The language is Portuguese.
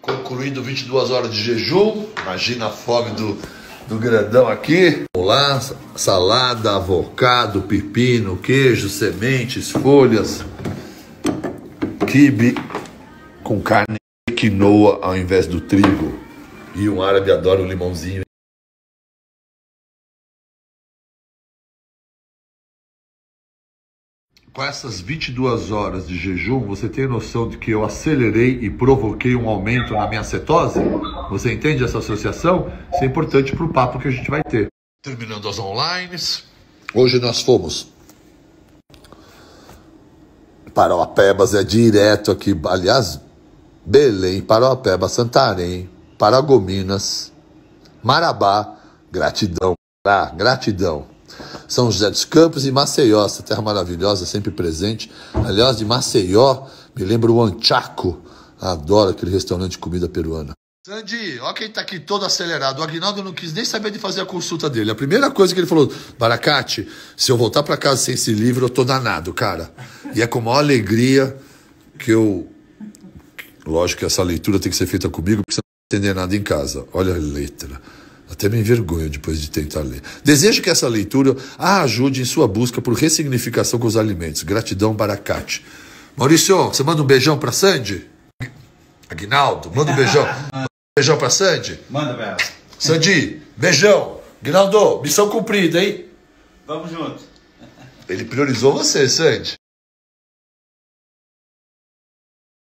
Concluindo 22 horas de jejum. Imagina a fome do, do grandão aqui. Vamos lá, salada, avocado, pepino, queijo, sementes, folhas, quibe com carne quinoa ao invés do trigo. E um árabe adora o limãozinho. Com essas 22 horas de jejum, você tem noção de que eu acelerei e provoquei um aumento na minha cetose? Você entende essa associação? Isso é importante para o papo que a gente vai ter. Terminando as online, hoje nós fomos Parauapebas é direto aqui, aliás, Belém, Parauapebas, Santarém, Paragominas, Marabá, gratidão, gratidão. São José dos Campos e Maceió, essa terra maravilhosa, sempre presente. Aliás, de Maceió, me lembra o Anchaco. Adoro aquele restaurante de comida peruana. Sandy, ó quem tá aqui todo acelerado. O Aguinaldo não quis nem saber de fazer a consulta dele. A primeira coisa que ele falou, Baracate, se eu voltar para casa sem esse livro, eu tô danado, cara. E é com maior alegria que eu. Lógico que essa leitura tem que ser feita comigo, porque você não entender nada em casa. Olha a letra. Até me envergonho depois de tentar ler. Desejo que essa leitura a ajude em sua busca por ressignificação com os alimentos. Gratidão, Baracate. Maurício, você manda um beijão para Sandy? Aguinaldo, manda um beijão. um beijão para Sandy? Manda, Bela. Sandy, beijão. Aguinaldo, missão cumprida, hein? Vamos junto. Ele priorizou você, Sandy.